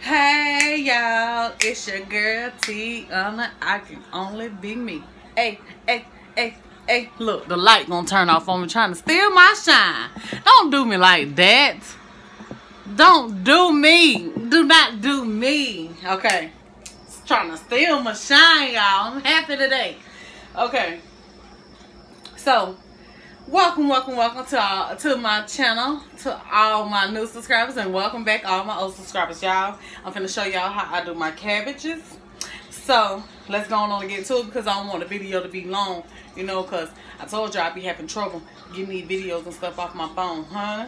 Hey y'all, it's your girl T. Tiana. I can only be me. Hey, hey, hey, hey. Look, the light gonna turn off on me trying to steal my shine. Don't do me like that. Don't do me. Do not do me. Okay. It's trying to steal my shine, y'all. I'm happy today. Okay. So, welcome welcome welcome to all, to my channel to all my new subscribers and welcome back all my old subscribers y'all. I'm gonna show y'all how i do my cabbages. So let's go on and get to it because i don't want the video to be long you know because i told y'all i'd be having trouble getting these videos and stuff off my phone huh?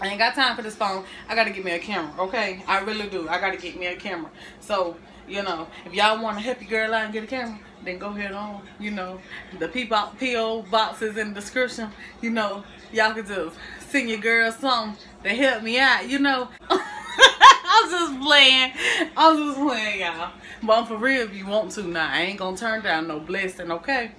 I ain't got time for this phone. I gotta get me a camera okay? I really do. I gotta get me a camera. So you know if y'all want to help your girl out and get a camera then go ahead on. You know, the PO boxes in the description. You know, y'all can just send your girl something to help me out. You know. I'm just playing. I'm just playing, y'all. But I'm for real, if you want to now, I ain't gonna turn down no blessing, okay?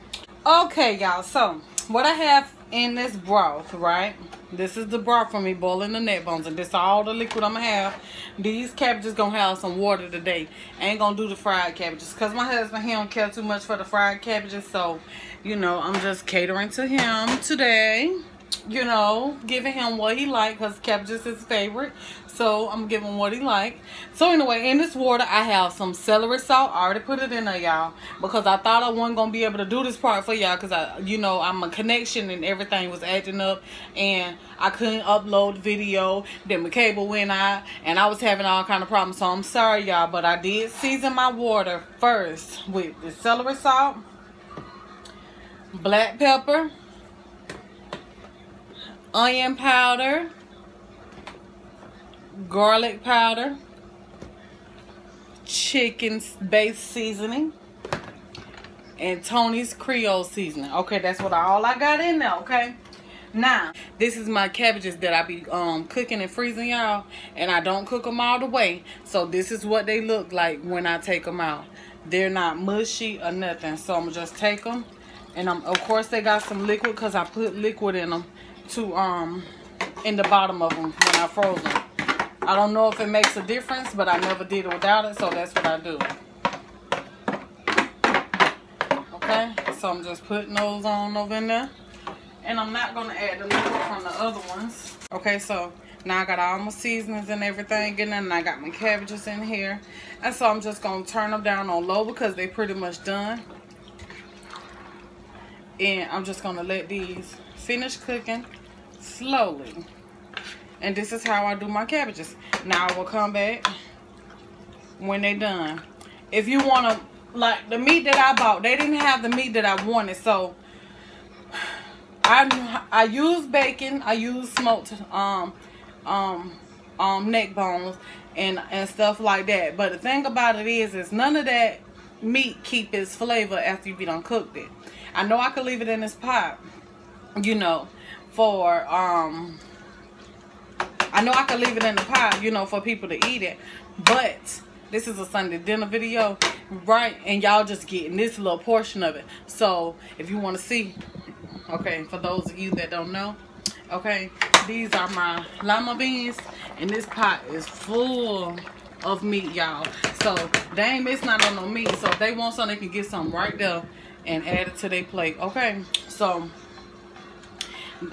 Okay, y'all. So, what I have in this broth, right? This is the broth for me boiling the neck bones. And this all the liquid I'm to have. These cabbages to have some water today. Ain't to do the fried cabbages. Because my husband, he don't care too much for the fried cabbages. So, you know, I'm just catering to him today. You know, giving him what he like. Because cabbages is his favorite. So I'm giving what he liked. So anyway, in this water, I have some celery salt. I already put it in there, y'all. Because I thought I wasn't going to be able to do this part for y'all. Because, I, you know, I'm a connection and everything was acting up. And I couldn't upload video. Then my cable went out. And I was having all kind of problems. So I'm sorry, y'all. But I did season my water first with the celery salt. Black pepper. Onion powder garlic powder, chicken base seasoning, and Tony's Creole seasoning. Okay, that's what all I got in there, okay? Now, this is my cabbages that I be um, cooking and freezing, y'all. And I don't cook them all the way. So this is what they look like when I take them out. They're not mushy or nothing. So I'm just take them. And um, of course, they got some liquid because I put liquid in them to um in the bottom of them when I froze them. I don't know if it makes a difference, but I never did it without it, so that's what I do. Okay, so I'm just putting those on over in there. And I'm not to add the liquid from the other ones. Okay, so now I got all my seasonings and everything in there, and I got my cabbages in here. And so I'm just to turn them down on low because they pretty much done. And I'm just to let these finish cooking slowly. And this is how I do my cabbages. Now I will come back when they're done. If you want to, like the meat that I bought, they didn't have the meat that I wanted. So I I use bacon. I use smoked um um um neck bones and and stuff like that. But the thing about it is, is none of that meat keep its flavor after you done cooked it. I know I could leave it in this pot, you know, for um I know I could leave it in the pot, you know, for people to eat it. But this is a Sunday dinner video, right? And y'all just getting this little portion of it. So if you want to see, okay, for those of you that don't know, okay, these are my lima beans. And this pot is full of meat, y'all. So they ain't missing out on no meat. So if they want something, they can get some right there and add it to their plate. Okay, so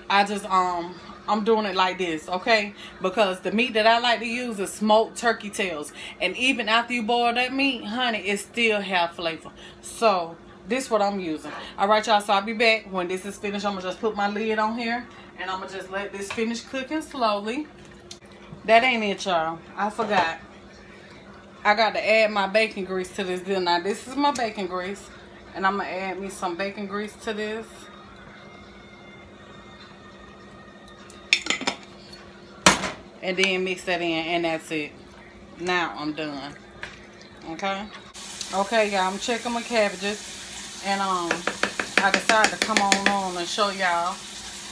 I just um I'm doing it like this, okay? Because the meat that I like to use is smoked turkey tails. And even after you boil that meat, honey, it still have flavor. So, this is what I'm using. Alright, y'all, so I'll be back. When this is finished, I'm to just put my lid on here. And I'm to just let this finish cooking slowly. That ain't it, y'all. I forgot. I got to add my bacon grease to this. Now, this is my bacon grease. And I'm to add me some bacon grease to this. And then mix that in and that's it. Now I'm done. Okay? Okay y'all I'm checking my cabbages. And um I decided to come on on and show y'all.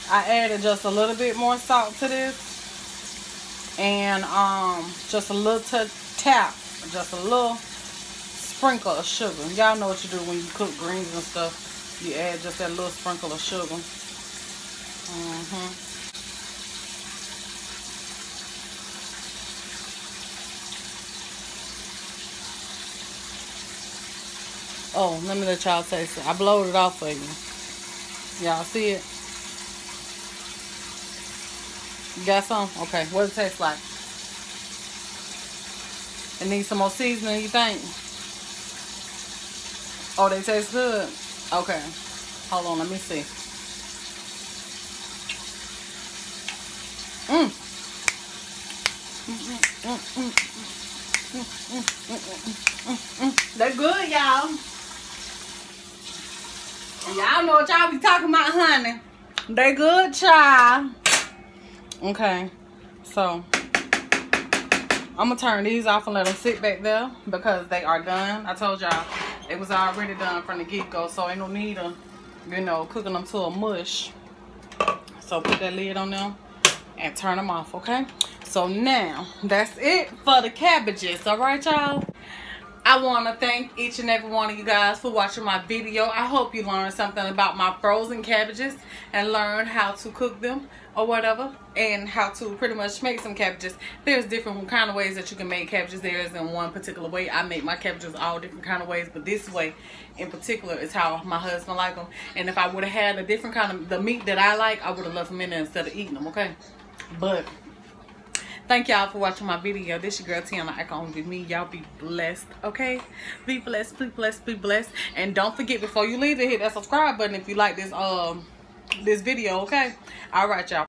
I added just a little bit more salt to this. And um just a little tap just a little sprinkle of sugar. Y'all know what you do when you cook greens and stuff. You add just that little sprinkle of sugar. Mm-hmm. Oh, let me let y'all taste it. I blowed it off for you. Y'all see it? Got some? Okay, what does it taste like? It needs some more seasoning, you think? Oh, they taste good? Okay. Hold on, let me see. Mmm. They're good, y'all. Y'all know what y'all be talking about, honey. They good, child. Okay. So, I'm to turn these off and let them sit back there because they are done. I told y'all it was already done from the get-go, so ain't no need of, you know, cooking them to a mush. So, put that lid on them and turn them off, okay? So now, that's it for the cabbages, all right, y'all? I want to thank each and every one of you guys for watching my video. I hope you learned something about my frozen cabbages and learned how to cook them or whatever and how to pretty much make some cabbages. There's different kind of ways that you can make cabbages. There isn't one particular way. I make my cabbages all different kind of ways, but this way in particular is how my husband like them. And if I would have had a different kind of the meat that I like, I would have left them in there instead of eating them, okay? But thank y'all for watching my video. This your girl tiana i can be me. Y'all be blessed okay? Be blessed be blessed be blessed. And don't forget before you leave to hit that subscribe button if you like this um this video okay? All right y'all